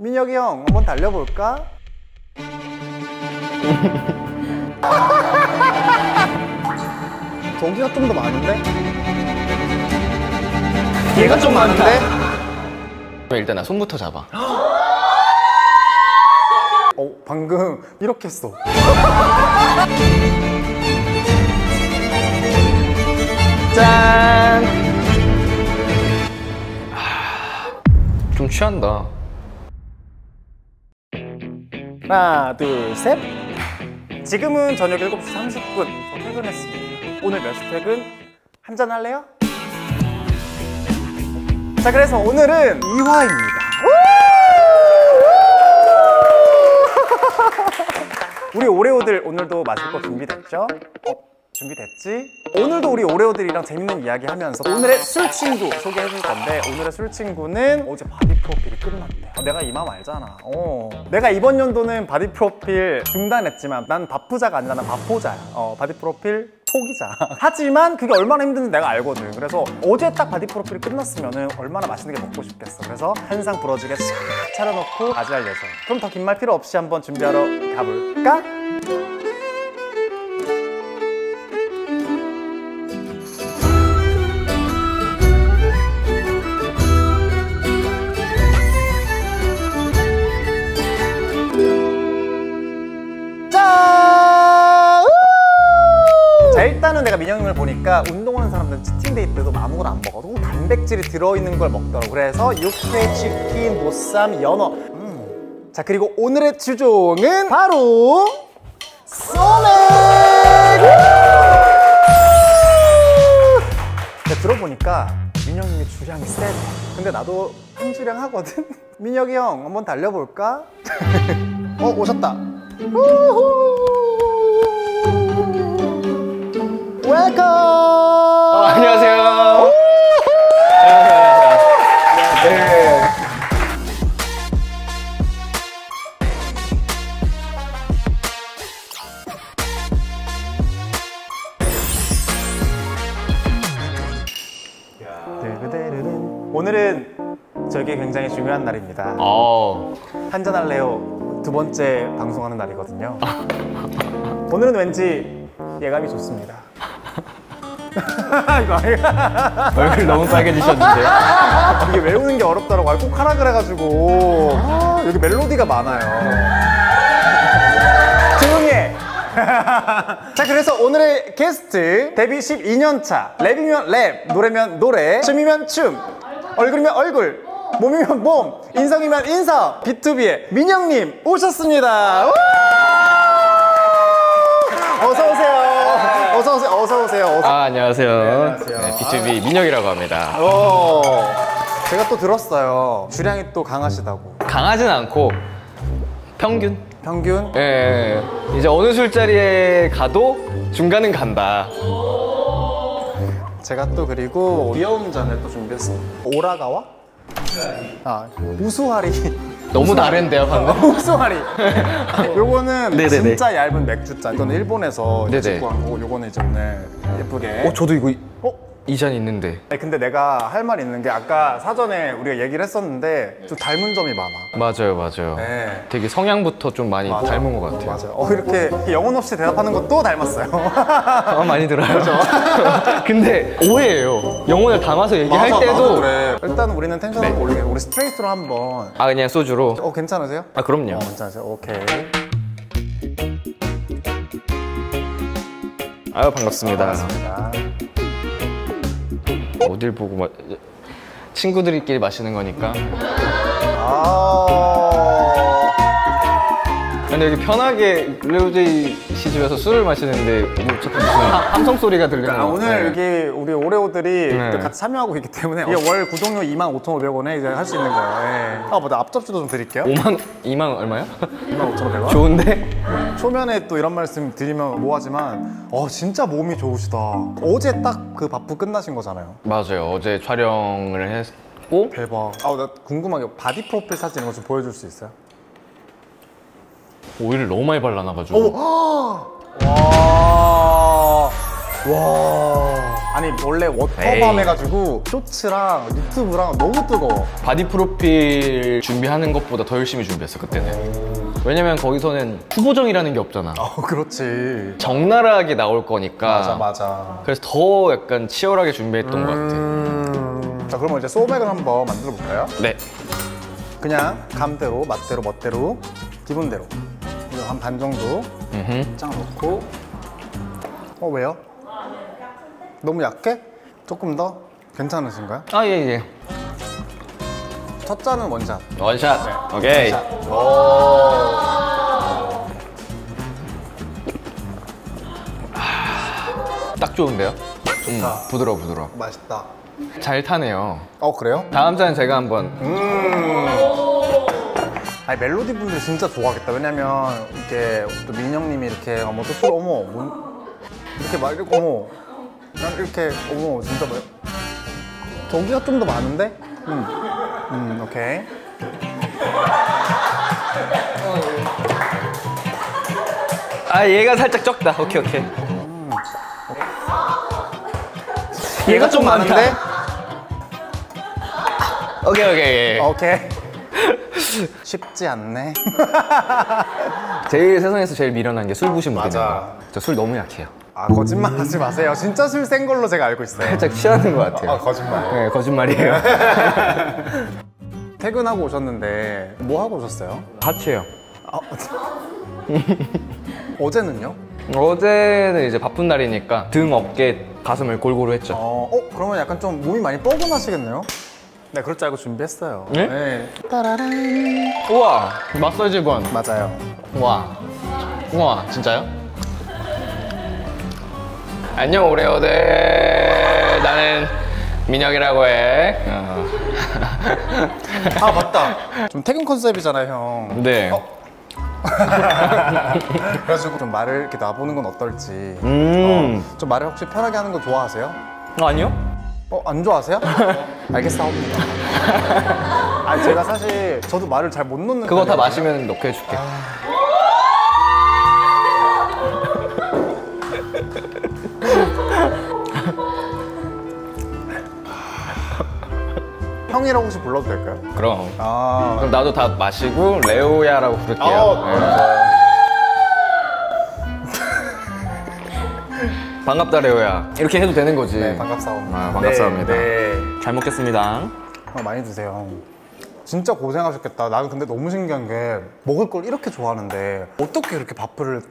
민혁이 형 한번 달려볼까? 저기가 좀 더 많은데? 얘가 좀 많은데? 일단 나 손부터 잡아. 어 방금 이렇게 했어 짠. 좀 취한다. 하나 둘 셋 지금은 저녁 7시 30분 저 퇴근했습니다 오늘 몇 시 퇴근? 한잔 할래요? 자 그래서 오늘은 2화입니다 우리 오레오들 오늘도 마실 거 준비됐죠? 어, 준비됐지? 오늘도 우리 오레오들이랑 재밌는 이야기 하면서 오늘의 술 친구 소개해 줄 건데 오늘의 술 친구는 어제 바디 프로필이 끝났대. 어, 내가 이 마음 알잖아. 어. 내가 이번 연도는 바디 프로필 중단했지만 난 바프자가 아니라 난 바포자야. 어, 바디 프로필 포기자. 하지만 그게 얼마나 힘든지 내가 알거든. 그래서 어제 딱 바디 프로필이 끝났으면 얼마나 맛있는 게 먹고 싶겠어. 그래서 한상 부러지게 싹 차려놓고 맞이할 예정. 그럼 더 긴 말 필요 없이 한번 준비하러 가볼까? 보니까 운동하는 사람들은 치팅데이 때도 아무거나 안 먹어 너무 단백질이 들어있는 걸 먹더라고 그래서 육회, 치킨, 보쌈, 연어 음. 자 그리고 오늘의 주종은 바로 소맥! 자, 들어보니까 민영님이 주량이 세대 근데 나도 한 주량 하거든? 민혁이 형 한번 달려볼까? 어 오셨다 Welcome 어, 안녕하세요. 네. 오늘은 저에게 굉장히 중요한 날입니다 어. 한잔할래요 두 번째 방송하는 날이거든요 오늘은 왠지 예감이 좋습니다 이거 아니야. 얼굴 너무 빨개지셨는데. 이게 외우는 게 어렵다고 꼭 하라 그래가지고. 아, 여기 멜로디가 많아요. 조용히 해. 자 그래서 오늘의 게스트 데뷔 12년 차 랩이면 랩 노래면 노래 춤이면 춤 얼굴이면 얼굴 몸이면 몸 인성이면 인성 B2B의 민영님 오셨습니다 우! 어서 오세요 어서 어서 아 안녕하세요. 안녕하세요. 네, B2B 민혁이라고 합니다. 오, 제가 또 들었어요. 주량이 또 강하시다고. 강하진 않고 평균. 평균? 예. 이제 어느 술자리에 가도 중간은 간다. 제가 또 그리고 귀여운 잔을 또 준비했어요. 오라가와? 아, 우수하리. 너무 다른데요 방금. 우수하리. 요거는 네네네. 진짜 얇은 맥주잔. 이거는 일본에서 네네. 직구 한 거고, 요거는 이제 오늘 예쁘게. 저도 이거 어? 이잔 있는데. 아니, 근데 내가 할 말이 있는 게 아까 사전에 우리가 얘기를 했었는데 좀 닮은 점이 많아. 맞아요 맞아요. 네. 되게 성향부터 좀 많이 맞아. 닮은 것 같아요. 맞아요. 어, 이렇게 영혼 없이 대답하는 것도 닮았어요. 아, 많이 들어요. 근데 오해예요. 영혼을 담아서 얘기할 맞아, 때도 그래. 일단 우리는 텐션 한번 올리게. 우리 스트레이트로 한번. 아 그냥 소주로. 어 괜찮으세요? 아 그럼요. 어 괜찮으세요. 오케이. 아유 반갑습니다. 반갑습니다. 어딜 보고 마... 친구들끼리 마시는 거니까. 아. 근데 여기 편하게 레오제이 씨 집에서 술을 마시는데 뭐 자꾸 무슨 함성 소리가 들리는 아, 거 오늘 여기 우리 오레오들이 네. 또 같이 참여하고 있기 때문에 이게 월 구독료 25,500원에 이제 할 수 있는 거예요. 예. 아 맞다 앞접시도 좀 드릴게요. 5만 2만 원 얼마야? 25,500원. 좋은데? 초면에 또 이런 말씀 드리면 뭐하지만 어 진짜 몸이 좋으시다. 어제 딱 그 바프 끝나신 거잖아요. 맞아요. 어제 촬영을 했고 대박. 아나 궁금한 게 바디 프로필 사진 이거 좀 보여줄 수 있어요? 오일을 너무 많이 발라놔가지고 와. 와. 아니 원래 워터밤 에이. 해가지고 쇼츠랑 유튜브랑 너무 뜨거워 바디 프로필 준비하는 것보다 더 열심히 준비했어 그때는. 왜냐면 거기서는 후보정이라는 게 없잖아. 어 그렇지 적나라하게 나올 거니까. 맞아 맞아 그래서 더 약간 치열하게 준비했던 것 같아. 음... 자 그러면 이제 소맥을 한번 만들어 볼까요? 네. 그냥 감대로 맛대로 멋대로 기분대로 이거 한 반 정도 음흠. 짱 넣고 어 왜요? 너무 약해? 조금 더? 괜찮으신가요? 아, 예, 예. 첫 잔은 원샷 원샷. 오케이. 딱 좋은데요? 음, 부드러워, 부드러워. 맛있다 잘 타네요. 어 그래요? 다음 잔 제가 한번. 음. 아니 멜로디 분들 진짜 좋아하겠다. 왜냐면 이렇게 또 민영님이 이렇게 어머 또술 어머 뭔 이렇게 말 이렇게 어머 난 이렇게 어머 진짜 뭐 저기가 좀 더 많은데? 음, 음 오케이. 아, 얘가 살짝 적다. 오케이, 오케이. 얘가 좀 많다. 오케이, 오케이. 예. 오케이. 쉽지 않네. 제일 세상에서 제일 미련한 게 술 부심 맞아. 무대는 저술 너무 약해요. 아 거짓말 하지 마세요. 진짜 술 센 걸로 제가 알고 있어요. 살짝 취하는 것 같아요. 아 거짓말. 네, 거짓말이에요. 퇴근하고 오셨는데 뭐 하고 오셨어요? 하체요. 아, 어제는요? 어제는 이제 바쁜 날이니까 등, 어깨, 가슴을 골고루 했죠. 어, 어, 그러면 약간 좀 몸이 많이 뻐근하시겠네요? 네, 그럴 줄 알고 준비했어요. 네? 우와, 마사지건. 맞아요. 우와. 우와, 진짜요? 안녕, 오레오들. 나는 민혁이라고 해. 어. 아, 맞다. 좀 퇴근 컨셉이잖아요, 형. 네. 그래가지고 좀 말을 이렇게 놔보는 건 어떨지. 음. 좀 말을 혹시 편하게 하는 거 좋아하세요? 어, 아니요? 어, 안 좋아하세요? 알겠사옵니다. 아, 제가 사실 저도 말을 잘 못 놓는 그거 다. 마시면 넣게 해줄게. 형이라고 혹시 불러도 될까요? 그럼. 아, 그럼 나도 다 마시고 레오야라고 부를게요. 아, 네. 반갑다 레오야. 이렇게 해도 되는 거지. 네, 반갑사옵니다. 아, 반갑사옵니다. 네, 네. 잘 먹겠습니다. 어, 많이 드세요. 진짜 고생하셨겠다. 나는 근데 너무 신기한 게 먹을 걸 이렇게 좋아하는데 어떻게 그렇게 밥을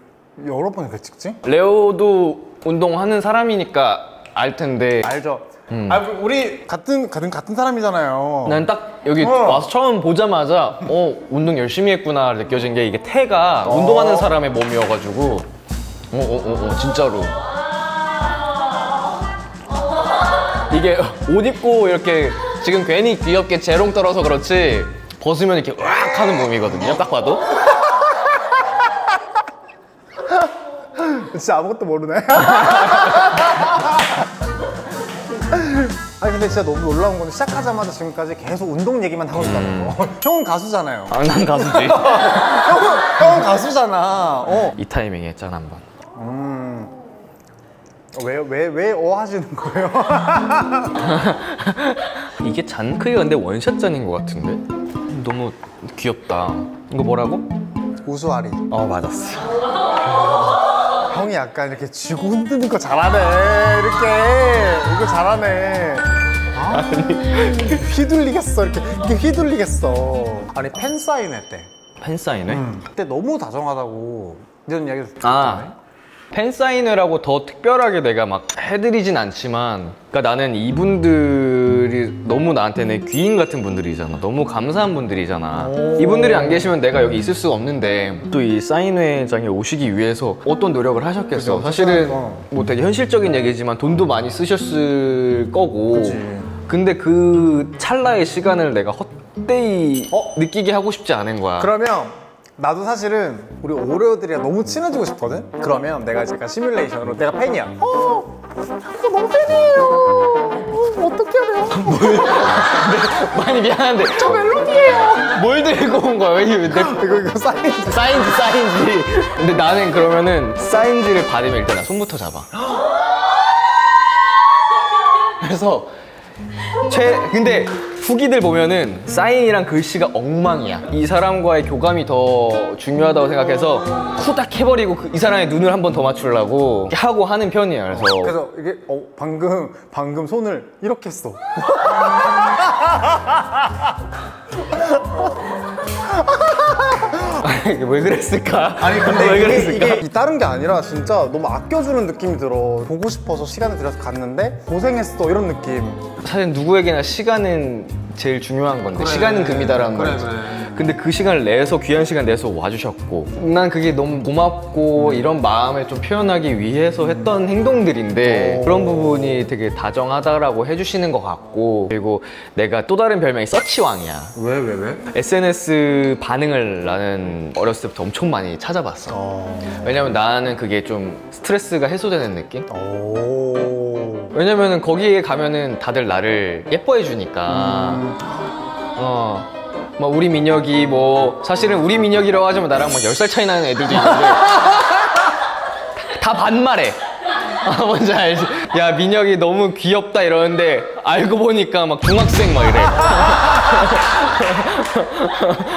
여러 번 이렇게 찍지? 레오도 운동하는 사람이니까 알 텐데 알죠. 아, 우리 같은 같은 같은 사람이잖아요. 난 딱 여기 어. 와서 처음 보자마자 어 운동 열심히 했구나 느껴진 게 이게 태가 운동하는 사람의 몸이어가지고 어어 어 어, 진짜로 이게 옷 입고 이렇게 지금 괜히 귀엽게 재롱 떨어서 그렇지 벗으면 이렇게 으악 하는 몸이거든요 딱 봐도 진짜 아무것도 모르네. 아니 근데 진짜 너무 놀라운 건 시작하자마자 지금까지 계속 운동 얘기만 하고 있다는 거. 형은 가수잖아요. 아 난 가수지 형은, 형은 가수잖아. 어. 이 타이밍에 짠 한번 왜 왜 왜 어 하시는 거예요? 이게 잔 크기가 근데 원샷 잔인 것 같은데 너무 귀엽다 이거 뭐라고? 우수아리. 어 맞았어 형이 약간 이렇게 쥐고 흔드는 거 잘하네. 이렇게 이거 잘하네. 아, 휘둘리겠어. 이렇게 이렇게 휘둘리겠어. 아니 팬 사인회 때 팬 사인회? 그때 너무 다정하다고 이런 이야기 듣잖아요. 아 팬사인회라고 더 특별하게 내가 막 해드리진 않지만 그러니까 나는 이분들이 너무 나한테는 귀인 같은 분들이잖아. 너무 감사한 분들이잖아. 이분들이 안 계시면 내가 여기 있을 수가 없는데. 또 이 사인회장에 오시기 위해서 어떤 노력을 하셨겠어. 그죠, 사실은 진짜. 뭐 되게 현실적인 얘기지만 돈도 많이 쓰셨을 거고. 그치. 근데 그 찰나의 시간을 내가 헛되이 어? 느끼게 하고 싶지 않은 거야. 그러면 나도 사실은 우리 오레오들이랑 너무 친해지고 싶거든? 그러면 내가 약간 시뮬레이션으로 내가 팬이야. 어, 저 너무 팬이에요. 어, 어떻게 해야 돼요? 많이 미안한데 저 멜로디예요 뭘 들고 온 거야 왜 이게 내 이거 이거 사인지. 사인지 사인지 근데 나는 그러면은 사인지를 받으면 일단 나 손부터 잡아 그래서 최 근데 후기들 보면은 사인이랑 글씨가 엉망이야. 이 사람과의 교감이 더 중요하다고 생각해서 후딱 해버리고 그- 이 사람의 눈을 한 번 더 맞추려고 이렇게 하고 하는 편이야. 그래서 그래서 이게 어 방금 방금 손을 이렇게 했어. 이게 왜 그랬을까? 아니 근데 왜 이게, 그랬을까? 이게 이 다른 게 아니라 진짜 너무 아껴주는 느낌이 들어. 보고 싶어서 시간을 들여서 갔는데 고생했어 이런 느낌. 사실 누구에게나 시간은 제일 중요한 건데 시간은 금이다라는 말이지. 근데 그 시간을 내서 귀한 시간 내서 와주셨고 난 그게 너무 고맙고 이런 마음을 좀 표현하기 위해서 했던 행동들인데 오. 그런 부분이 되게 다정하다라고 해주시는 것 같고 그리고 내가 또 다른 별명이 서치왕이야. 왜 왜 왜? SNS 반응을 나는 어렸을 때부터 엄청 많이 찾아봤어. 어. 왜냐면 나는 그게 좀 스트레스가 해소되는 느낌? 오. 왜냐면은 거기에 가면은 다들 나를 예뻐해 주니까 음. 어. 막 우리 민혁이 뭐 사실은 우리 민혁이라고 하지만 나랑 막 10살 차이 나는 애들도 있는데 다 반말해. 아, 뭔지 알지? 야, 민혁이 너무 귀엽다 이러는데 알고 보니까 막 중학생 막 이래.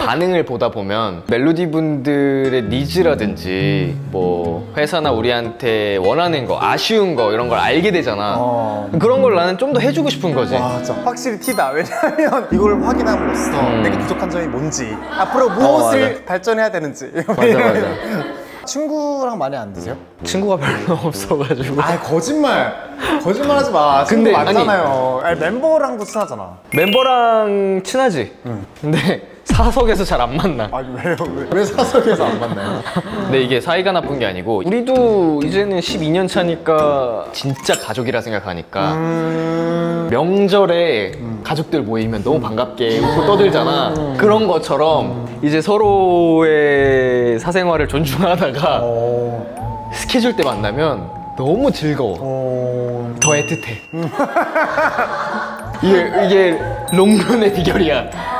반응을 보다 보면 멜로디 분들의 니즈라든지 뭐 회사나 우리한테 원하는 거, 아쉬운 거 이런 걸 알게 되잖아. 어. 그런 걸 나는 좀 더 해주고 싶은 거지. 맞아. 확실히 티다. 왜냐면 이걸 확인함으로써 음. 내게 부족한 점이 뭔지, 앞으로 무엇을 맞아. 발전해야 되는지. 맞아, 맞아. 친구랑 많이 안 드세요? 친구가 별로 없어가지고. 아 거짓말. 거짓말 하지 마. 친구 근데, 많잖아요. 아니, 멤버랑도 친하잖아. 멤버랑 친하지? 근데 사석에서 잘 안 만나. 아니 왜요? 왜, 왜 사석에서 안 만나요? 근데 이게 사이가 나쁜 게 아니고 우리도 이제는 12년 차니까 진짜 가족이라 생각하니까 음... 명절에 가족들 모이면 너무 반갑게 웃고 떠들잖아. 그런 것처럼 이제 서로의 사생활을 존중하다가 어... 스케줄 때 만나면 너무 즐거워. 어... 더 애틋해. 이게, 이게 롱런의 비결이야.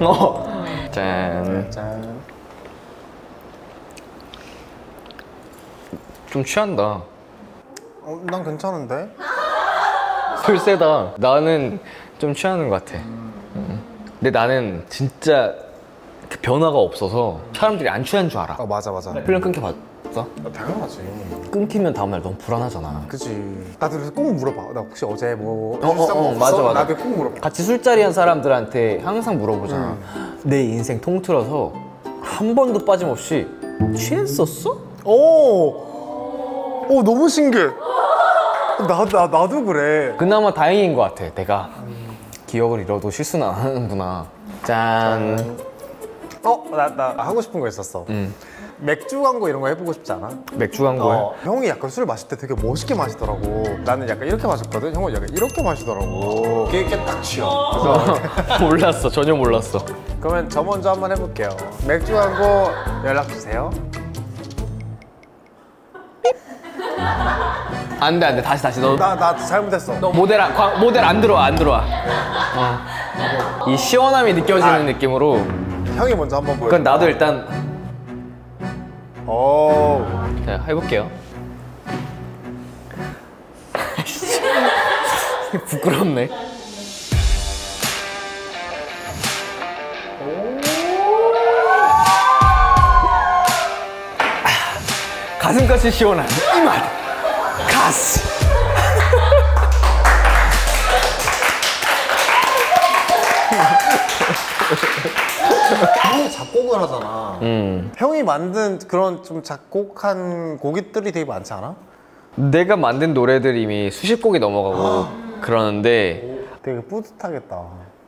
어. 짠. 짠. 좀 취한다. 어, 난 괜찮은데? 술 세다. 나는 좀 취하는 것 같아. 음. 근데 나는 진짜 그 변화가 없어서 사람들이 안 취한 줄 알아. 어 맞아 맞아. 필름 끊겨봤 어? 아, 당연하지. 끊기면 다음날 너무 불안하잖아. 그지. 나도 그래서 꼭 물어봐. 나 혹시 어제 뭐 어, 어, 어? 맞아, 맞아. 나도 꼭 물어봐. 같이 술자리 한 사람들한테 항상 물어보잖아. 내 인생 통틀어서 한 번도 빠짐없이 취했었어? 오, 오 너무 신기해. 나, 나 나도 그래. 그나마 다행인 것 같아. 내가 기억을 잃어도 실수는 안 하는구나. 짠. 어, 나, 나 하고 싶은 거 있었어. 음. 맥주 광고 이런 거 해보고 싶지 않아? 맥주 광고에 어, 형이 약간 술 마실 때 되게 멋있게 마시더라고. 나는 약간 이렇게 마셨거든. 형은 약간 이렇게 마시더라고. 이렇게 딱 취어. 그래서 몰랐어. 전혀 몰랐어. 그러면 저 먼저 한번 해볼게요. 맥주 광고 연락 주세요. 안 돼, 안 돼. 다시, 다시. 너, 나 나 잘못했어. 너 모델, 안- 광- 모델 안 들어와, 안 들어와. 어. 이 시원함이 느껴지는 아. 느낌으로. 형이 먼저 한번 보여. 그건 나도 일단 오. 자, 해볼게요. 부끄럽네. 가슴까지 시원한 이 맛. 가스. 형이 작곡을 하잖아. 음. 형이 만든 그런 좀 작곡한 곡들이 되게 많지 않아? 내가 만든 노래들 이미 수십 곡이 넘어가고 그러는데 되게 뿌듯하겠다.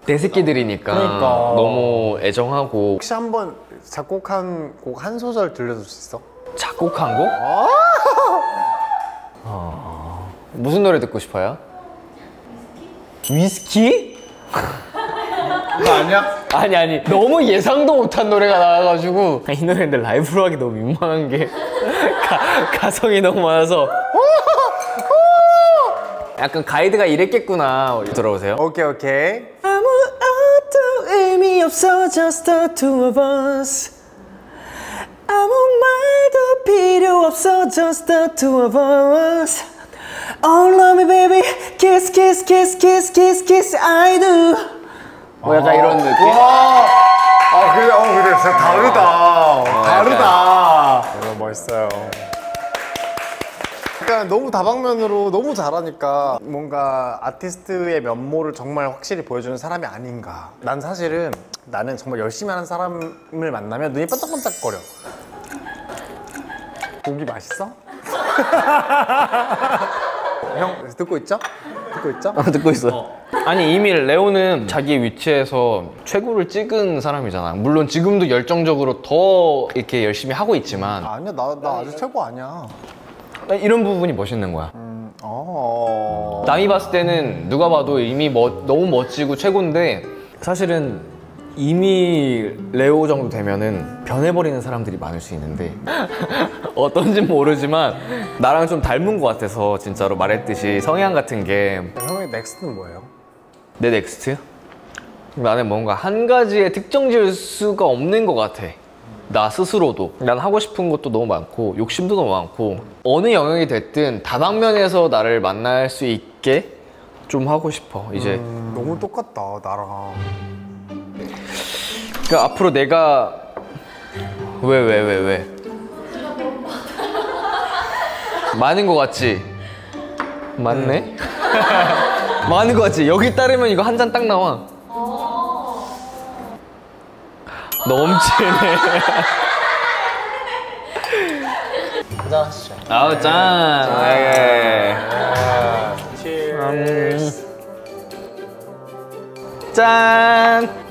내 새끼들이니까 그러니까. 너무 애정하고 혹시 한번 작곡한 곡 한 소절 들려줄 수 있어? 작곡한 곡? 어, 무슨 노래 듣고 싶어요? 위스키? 그거 아니야? 아니 아니. 너무 예상도 못한 노래가 나와가지고. 이 노래인데 라이브로 하기 너무 민망한 게 가, 가성이 너무 많아서. 약간 가이드가 이랬겠구나. 들어보세요. 오케이 오케이. 아무것도 의미 없어 just the two of us. 아무 말도 필요 없어 just the two of us. Oh love me baby. Kiss kiss kiss kiss kiss kiss I do 뭐 약간 이런 느낌? 와, 아 그래, 어 그래, 진짜 다르다. 다르다. 너무 멋있어요. 그러니까 너무 다방면으로 너무 잘하니까 뭔가 아티스트의 면모를 정말 확실히 보여주는 사람이 아닌가. 난 사실은 나는 정말 열심히 하는 사람을 만나면 눈이 반짝반짝거려. 고기 맛있어? 형 듣고 있죠? 듣고 있죠? 듣고 있어. 아니 이미 레오는 자기 위치에서 최고를 찍은 사람이잖아. 물론 지금도 열정적으로 더 이렇게 열심히 하고 있지만 아니야, 나, 나 아직 최고 아니야. 이런 부분이 멋있는 거야. 어. 남이 봤을 때는 누가 봐도 이미 멋- 너무 멋지고 최고인데 사실은 이미 레오 정도 되면은 변해버리는 사람들이 많을 수 있는데 어떤진 모르지만 나랑 좀 닮은 것 같아서 진짜로 말했듯이 성향 같은 게. 내 형의 next는 뭐예요? Next? 나는 뭔가 한 가지에 특정 지을 수가 없는 것 같아. 나 스스로도. 난 하고 싶은 것도 너무 많고 욕심도 너무 많고 어느 영역이 됐든 다방면에서 나를 만날 수 있게 좀 하고 싶어 이제. 음, 너무 똑같다 나랑 그러니까 앞으로 내가 왜 왜 왜 왜, 많은 것 같지? 맞네? 많은 것 같지? 여기 따르면 이거 한 잔 딱 나와 넘치네 한잔 하시죠 아우 짠 네. Cheers 짠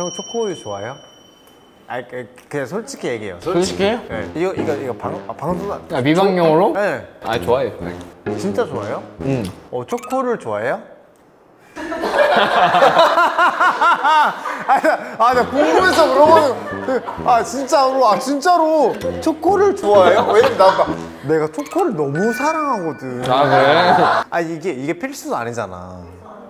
형 초코우유 좋아해요? 아 그, 그냥 솔직히 얘기해요 솔직히? 네. 이거 이거 이거 방, 아, 방송 야, 미방용으로? 네 아 좋아해 진짜 좋아해요? 응 어 초코를 좋아해요? 아, 나 궁금해서 물어보는 그, 아 진짜로 아 진짜로 초코를 좋아해요? 왜냐면 나, 나 내가 초코를 너무 사랑하거든. 아, 그래? 아 이게 이게 필수도 아니잖아.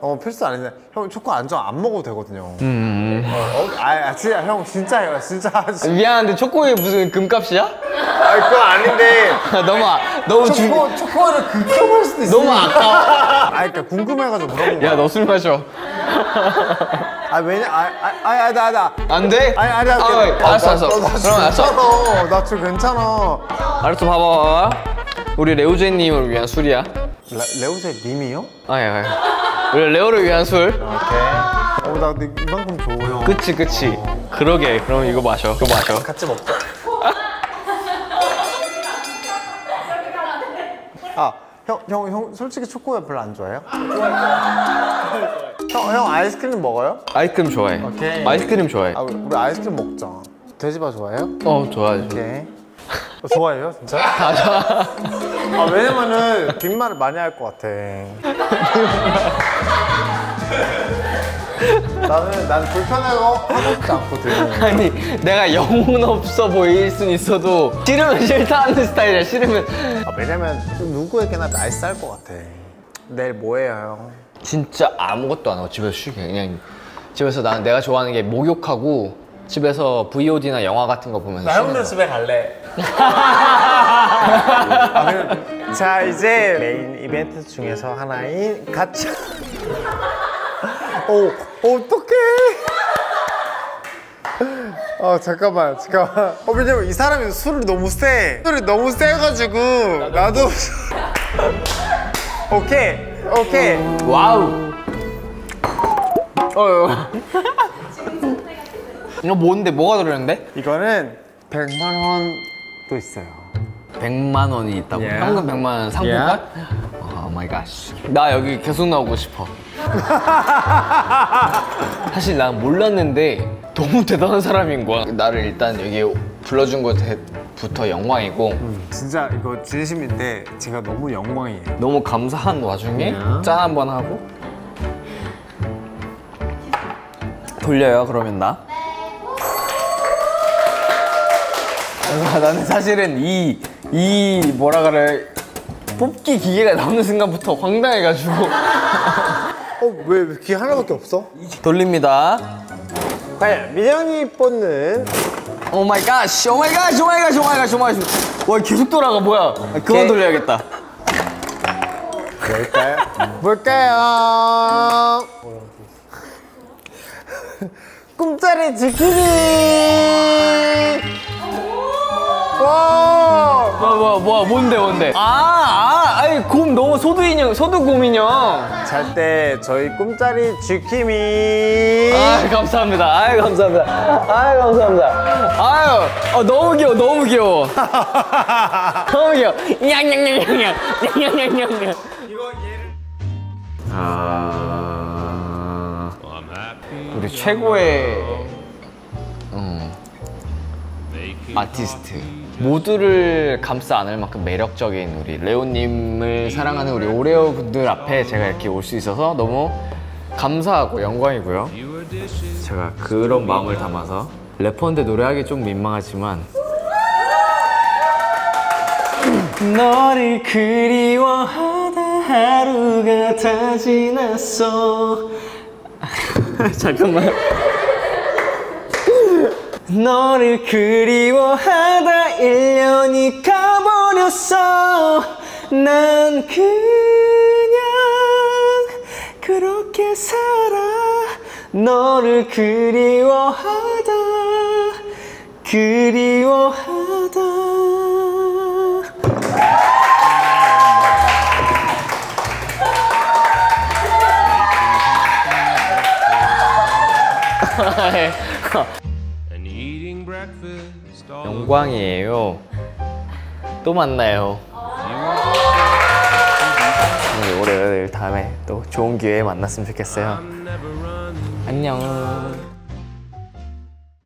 어 필수 아니잖아. 형 초코 안 좋아 안 먹어도 되거든요. 음. 어, 어, 아, 아 진짜 형 진짜예요 진짜. 아 미안한데 초코에 무슨 금값이야? 그건 아닌데 너무 아, 너무 주, 초코 초코를 극혐할 수도 있어. 너무 아까워. 아 그러니까 궁금해가지고 물어본 거야. 야 너 술 마셔. 아 왜냐 아아아나 나. 안 돼? 아니 아니 아니 아, 알았어 알았어. 그럼 알았어. 괜찮아 나술 괜찮아 알았어 봐봐 봐봐. 우리 레오제님을 위한 술이야. 레, 레오제 님이요? 아예 아예. 우리 레오를 위한 술. 오케이 어나 이만큼 줘요 그치 그치. 그러게. 그럼 이거 마셔. 이거 마셔. 같이 먹자 아 형 형 형 솔직히 초코에 별로 안 좋아해요? 형, 형 아이스크림 먹어요? 아이스크림 좋아해. 오케이. 아이스크림 좋아해. 아 우리 아이스크림 먹자 돼지바 좋아해요? 어 좋아해. 오케이 어, 좋아해요 진짜? 아 왜냐면은 빈말을 많이 할 것 같아 나는 난 불편하고 하고 싶지 않거든 아니 내가 영혼 없어 보일 순 있어도 싫으면 싫다 하는 스타일이야. 싫으면 아, 왜냐면 좀 누구에게나 나이스할 것 같아 내일 뭐 해요 형? 진짜 아무것도 안 하고 집에서 쉬게 그냥 집에서 나는 내가 좋아하는 게 목욕하고 집에서 VOD나 영화 같은 거 보면서 쉬는 거야. 집에 갈래 아, 자 이제 메인 이벤트 중에서 하나인 가차 오 어떡해 아 잠깐만 잠깐만 어 왜냐면 이 사람이 술을 너무 세 술이 너무 세가지고 나도 오케이 오케이 wow 어 이거 뭔데 뭐가 들어있는데? 이거는 100만 원도 있어요 100만 원이 있다고 Yeah. 현금 100만 원 상품권? Oh my god. 나 여기 계속 나오고 싶어. 사실 난 몰랐는데 너무 대단한 사람인 거야. 나를 일단 여기 불러준 것부터 영광이고. 진짜 이거 진심인데 제가 너무 영광이에요. 너무 감사한 와중에 짠 한 번 하고. 돌려요 그러면 나? 아, 나는 사실은 이, 이 뭐라 그래? 뽑기 기계가 나오는 순간부터 황당해가지고 어왜 귀 하나밖에 없어? 돌립니다 과연 민혁이 뽑는 Oh my god, oh my god, oh my god, oh my god, oh my god. 와 계속 돌아가 뭐야? 그만 돌려야겠다. 뭘까요? 뭘까요? 꿈자리 지키기! 와! 뭐야 뭐야 뭐야 뭔데 뭔데? 아, 아, 아이 곰 너무 소두 인형, 소두 곰 인형. 잘 때 저희 꿈자리 지킴이. 아 감사합니다. 아유 감사합니다. 아유 감사합니다. 아유 어, 너무 귀여워 너무 귀여워. 너무 귀여워. 냥냥냥냥냥 냥냥냥냥. 아 우리 최고의 음, 아티스트 모두를 감싸 안을 만큼 매력적인 우리 레오님을 사랑하는 우리 오레오 분들 앞에 제가 이렇게 올 수 있어서 너무 감사하고 영광이고요. 제가 그런 마음을 담아서 래퍼인데 노래하기 좀 민망하지만 너를 그리워하다 하루가 다 지났어 잠깐만 너를 그리워하다 1년이 가버렸어. 난 그냥 그렇게 살아. 너를 그리워하다 그리워하다. breakfast all 영광이에요. 또 만나요. 우리 올해 다음에 또 좋은 기회에 만났으면 좋겠어요. 안녕.